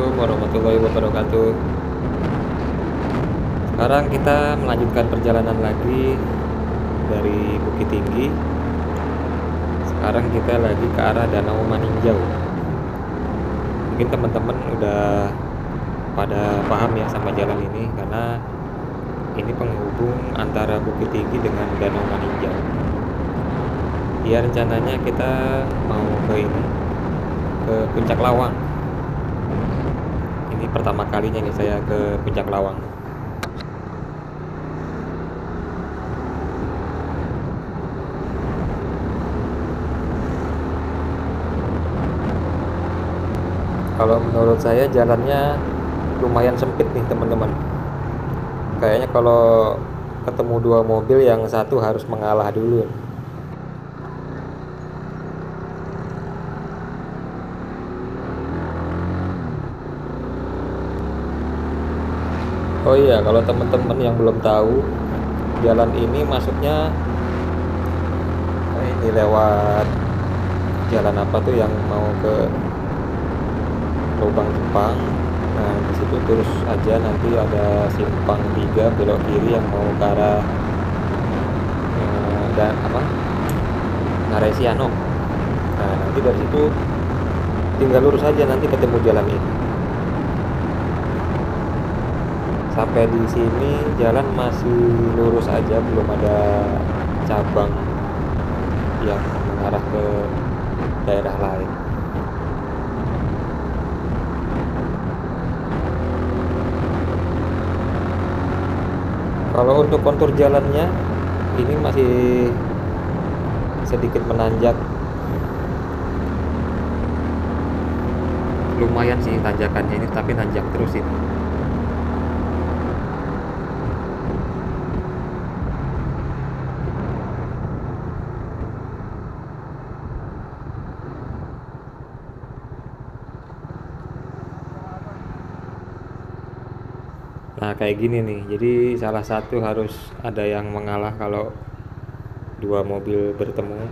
Assalamualaikum warahmatullahi wabarakatuh. Sekarang kita melanjutkan perjalanan lagi Dari Bukit Tinggi. Sekarang kita lagi ke arah Danau Maninjau. Mungkin teman-teman udah pada paham ya sama jalan ini Karena ini penghubung antara Bukit Tinggi dengan Danau Maninjau. Ya rencananya kita mau ke ini ke Puncak Lawang ini pertama kalinya nih saya ke Puncak Lawang. Kalau menurut saya jalannya lumayan sempit nih teman-teman. Kayaknya kalau ketemu dua mobil yang satu harus mengalah dulu Oh iya, kalau teman-teman yang belum tahu, jalan ini masuknya ini lewat jalan apa tuh yang mau ke Lubang Jepang. Nah, di situ terus aja nanti ada simpang 3 belok kiri yang mau ke arah eh, dan apa? Naresiano. Nah, nanti dari situ tinggal lurus aja nanti ketemu jalan ini. Sampai di sini jalan masih lurus aja belum ada cabang yang mengarah ke daerah lain. Kalau untuk kontur jalannya ini masih sedikit menanjak. Lumayan sih tanjakannya ini tapi nanjak terus ini kayak gini nih. Jadi salah satu harus ada yang mengalah kalau dua mobil bertemu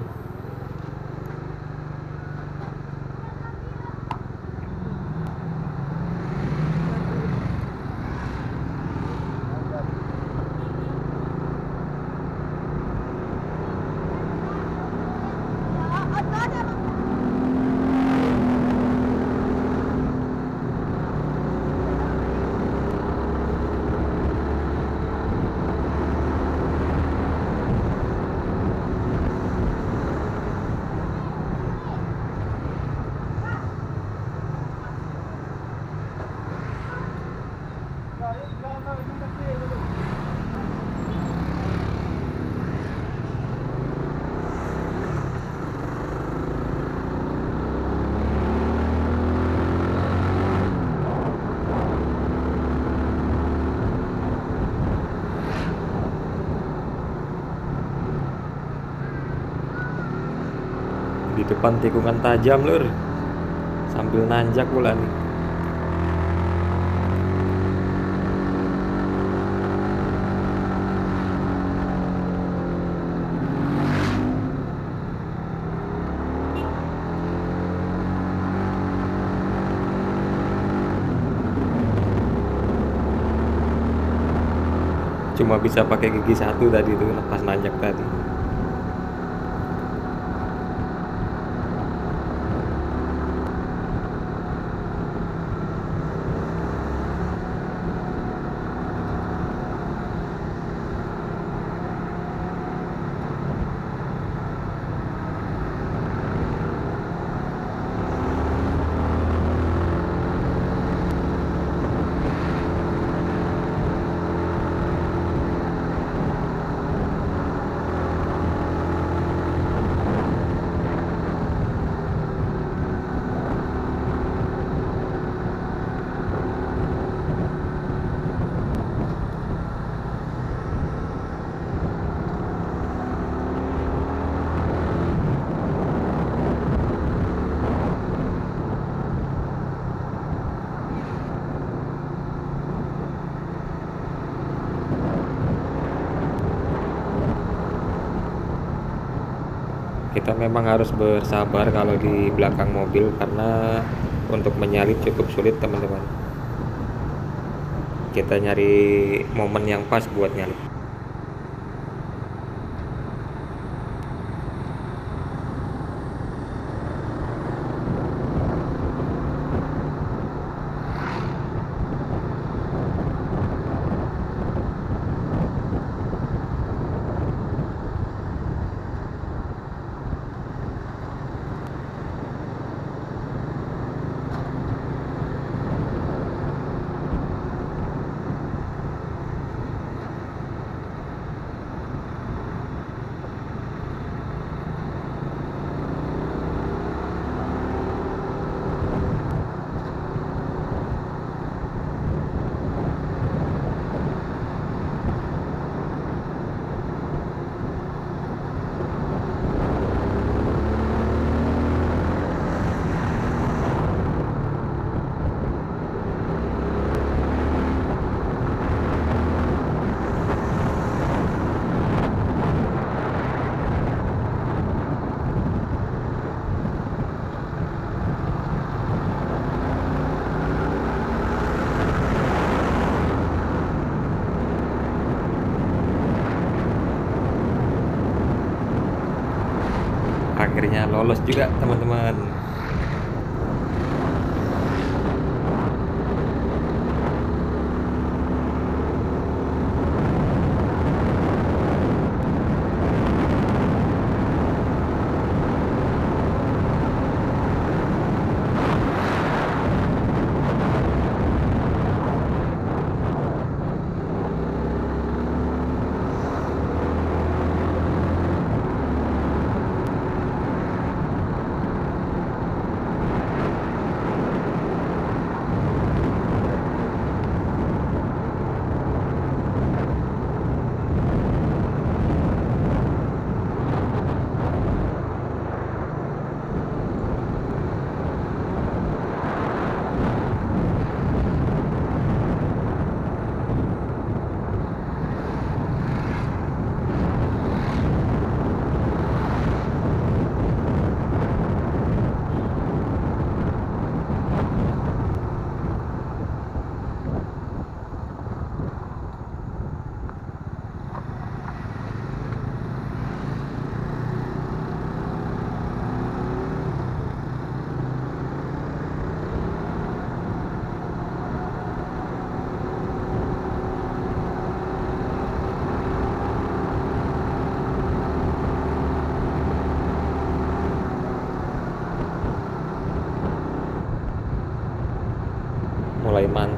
di depan tikungan tajam lur. Sambil nanjak pula nih. Cuma bisa pakai gigi satu tadi tuh lepas nanjak tadi memang harus bersabar kalau di belakang mobil karena untuk menyalip cukup sulit teman-teman. Kita nyari momen yang pas buat nyalip lolos juga teman-teman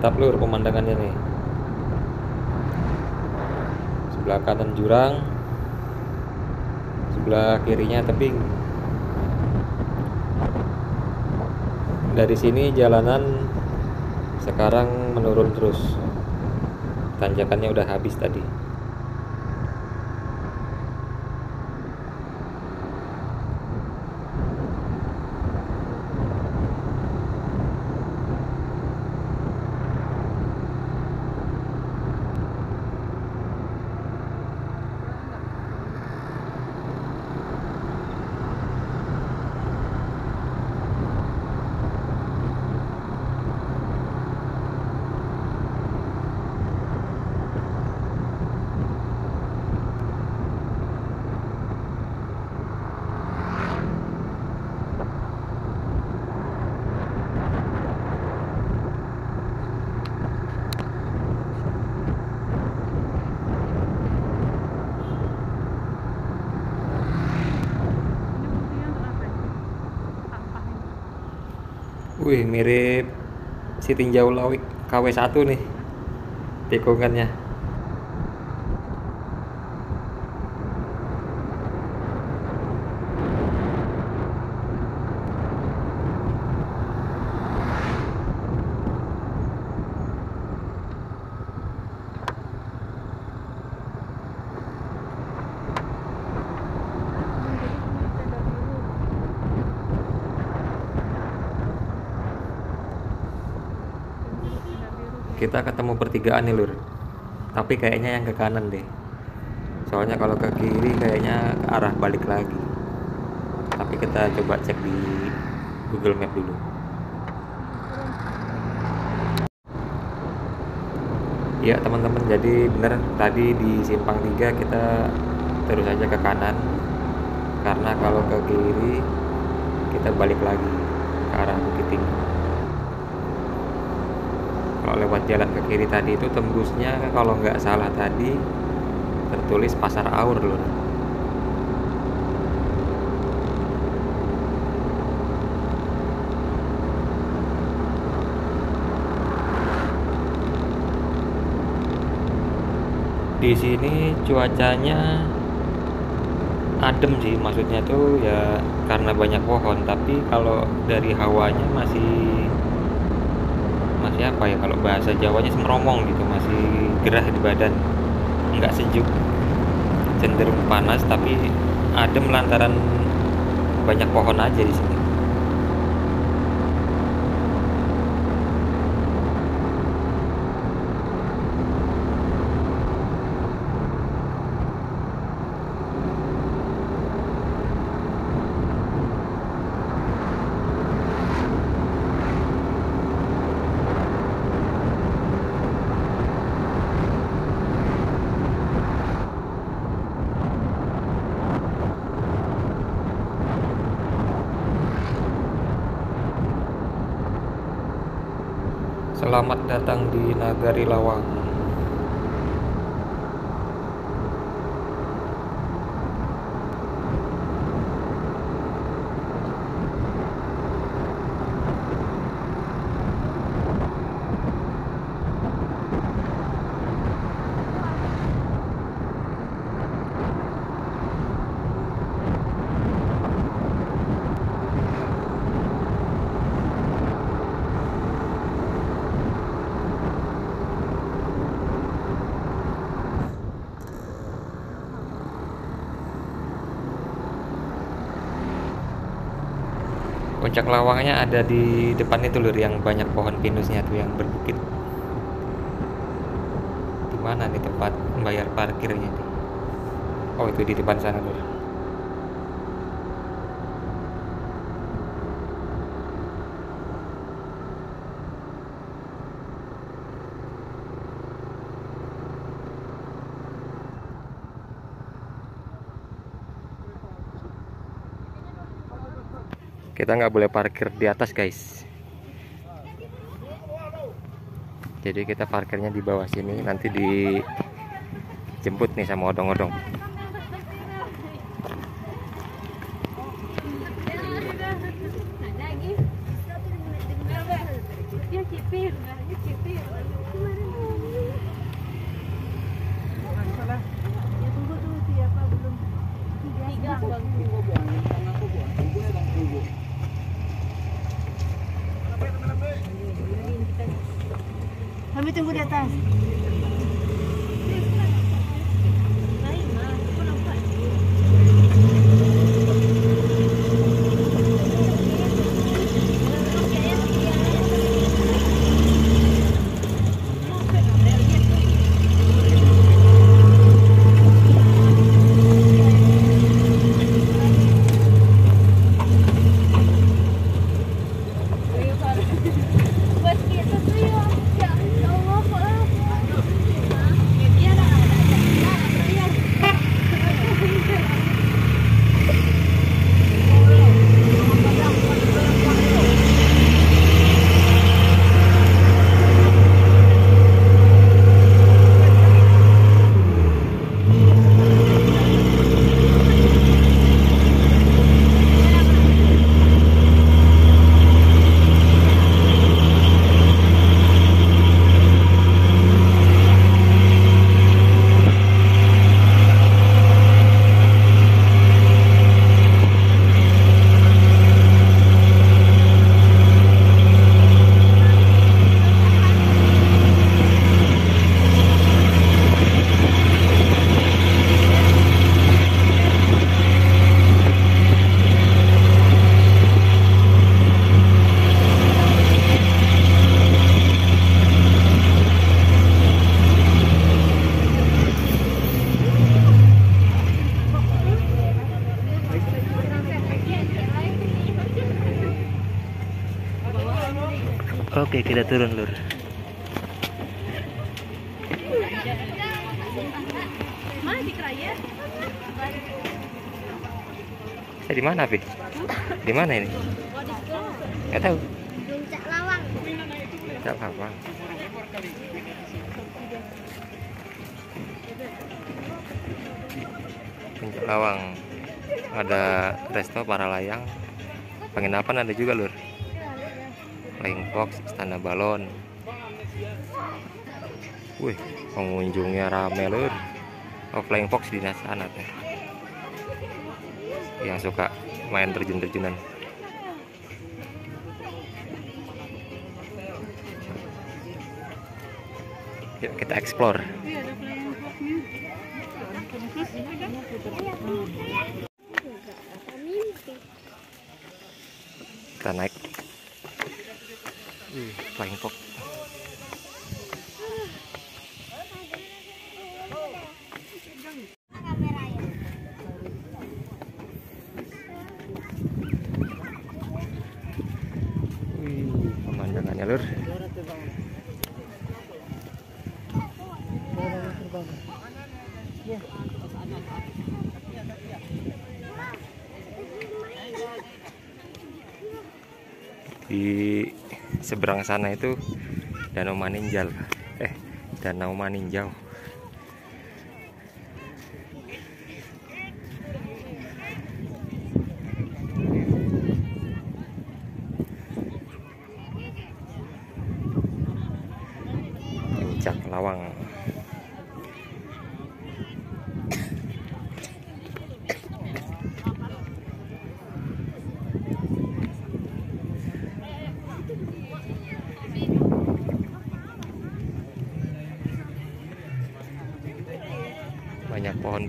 mantap lur pemandangannya nih. Sebelah kanan jurang sebelah kirinya tebing. Dari sini jalanan sekarang menurun terus. Tanjakannya udah habis tadi Wih mirip si tinjau lawik KW1 nih tikungannya kita ketemu pertigaan nih lur. Tapi kayaknya yang ke kanan deh. Soalnya kalau ke kiri kayaknya ke arah balik lagi. Tapi kita coba cek di Google Map dulu. Ya teman-teman. Jadi benar tadi di simpang 3 kita terus saja ke kanan. Karena kalau ke kiri kita balik lagi ke arah Bukit Tinggi kalau lewat jalan ke kiri tadi itu tembusnya kalau nggak salah tadi tertulis pasar aur loh. Di sini cuacanya adem sih maksudnya tuh ya karena banyak pohon tapi kalau dari hawanya masih masih apa ya kalau bahasa Jawanya semeromong gitu masih gerah di badan. Nggak sejuk. Cenderung panas tapi adem lantaran banyak pohon aja di sini Selamat datang di Nagari Lawang. Puncak lawangnya ada di depan itu lur yang banyak pohon pinusnya tuh yang berbukit. Di mana nih tempat membayar parkirnya nih? Oh itu di depan sana lur. Kita nggak boleh parkir di atas guys. Jadi kita parkirnya di bawah sini nanti dijemput nih sama odong-odong Kami tunggu di atas. Oke, kita turun, Lur. Saya di mana, Pi? Di mana ini? Nggak tahu. Puncak Lawang. Nggak apa-apa. Puncak Lawang. Ada resto para layang. Penginapan ada juga, Lur. Fox, Istana Balon. Wih, pengunjungnya rame, Lur. Oh, Flying Fox di sana tuh. Yang suka main terjun-terjunan. Yuk kita explore. Kita naik. Wih, flying fox. Wih, pemandangannya lur. Di seberang sana itu Danau Maninjal. Eh, Danau Maninjau. Puncak Lawang.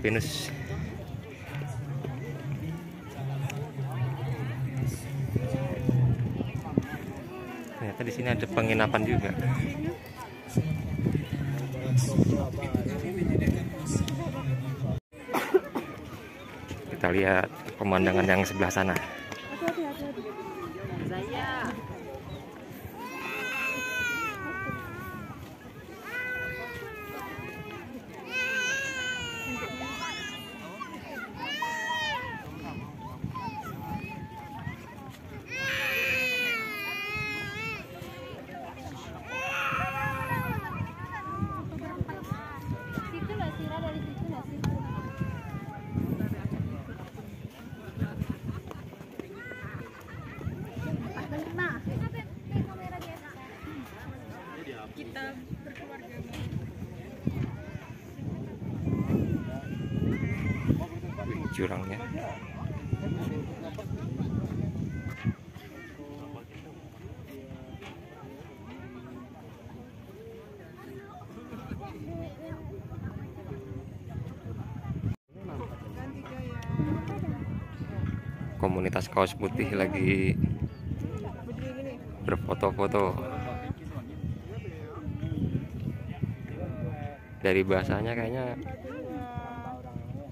Pinus. Ternyata di sini ada penginapan juga. Kita lihat pemandangan yang sebelah sana. Situ nggak sih, Ra? dari situ nggak sih? Jurangnya. Komunitas kaos putih lagi berfoto-foto. Dari bahasanya kayaknya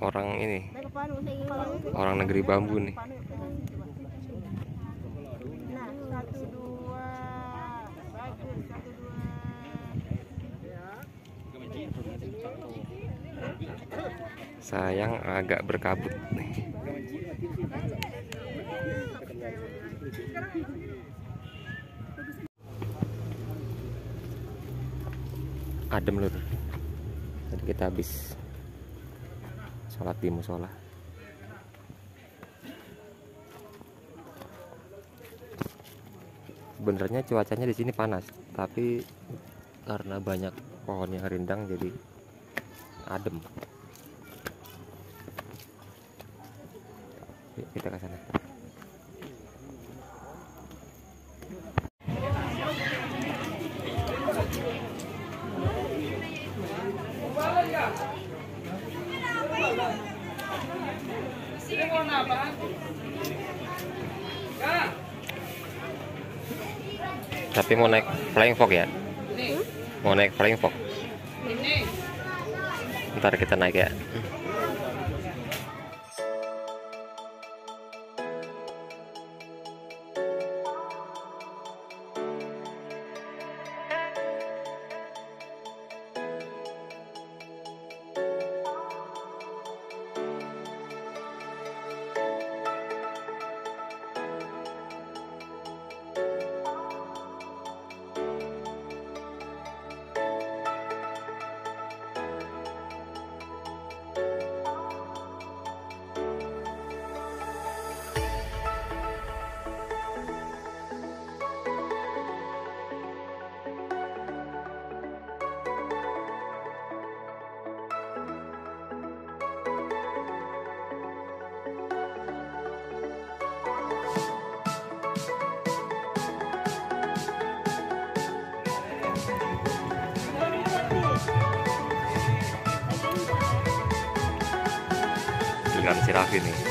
orang ini, orang negeri bambu nih. Sayang agak berkabut nih. Adem lur. Jadi kita habis sholat di musola. Sebenarnya cuacanya di sini panas, tapi karena banyak pohon yang rindang jadi adem. Yuk kita ke sana. Tapi mau naik flying fox ya? Mau naik flying fox? Ntar kita naik ya. Parkiran si Raffi nih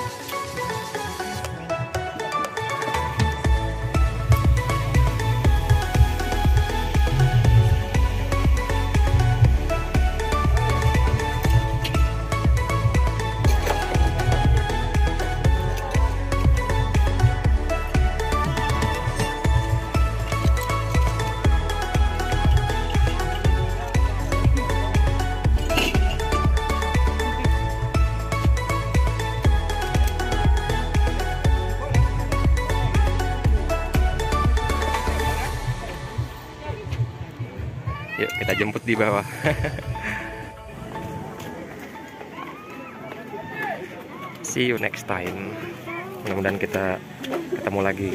kita jemput di bawah. See you next time. Mudah-mudahan kita ketemu lagi.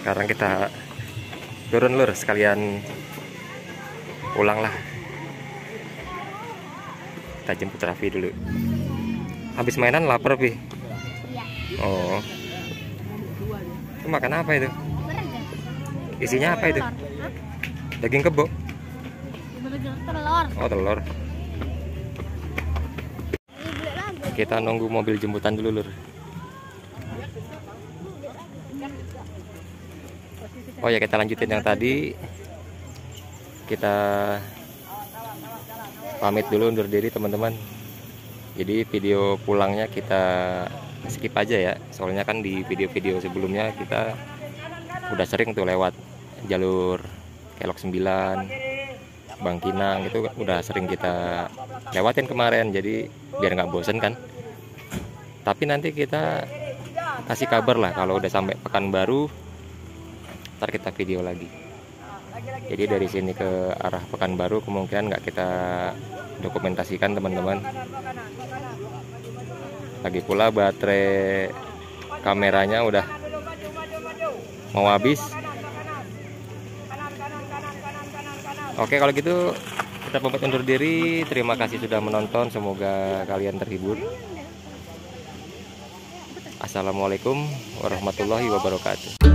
Sekarang kita turun lur sekalian pulang lah. Kita jemput Raffi dulu. Habis mainan lapar pi. Iya. Oh. Itu makan apa itu? Isinya apa itu? Daging kebo. Oh telur. Kita nunggu mobil jemputan dulu lur. Oh ya kita lanjutin yang tadi. Kita pamit dulu undur diri teman-teman. Jadi video pulangnya kita skip aja ya. Soalnya kan di video-video sebelumnya kita udah sering tuh lewat jalur Kelok 9, Bangkinang itu udah sering kita lewatin kemarin. Jadi biar nggak bosen kan. Tapi nanti kita kasih kabar lah kalau udah sampai Pekanbaru ntar kita video lagi jadi dari sini ke arah Pekanbaru kemungkinan nggak kita dokumentasikan teman-teman lagi pula baterai kameranya udah mau habis oke kalau gitu kita pamit undur diri. Terima kasih sudah menonton. Semoga kalian terhibur. Assalamualaikum warahmatullahi wabarakatuh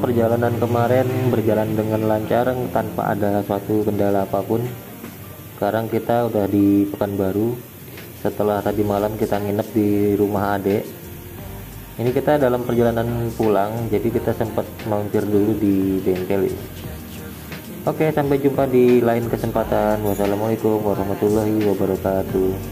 Perjalanan kemarin berjalan dengan lancar tanpa ada suatu kendala apa pun. Sekarang kita udah di Pekanbaru. Setelah tadi malam kita nginep di rumah adek. Ini kita dalam perjalanan pulang, jadi kita sempat mampir dulu di bengkel ini. Oke, sampai jumpa di lain kesempatan. Wassalamualaikum warahmatullahi wabarakatuh.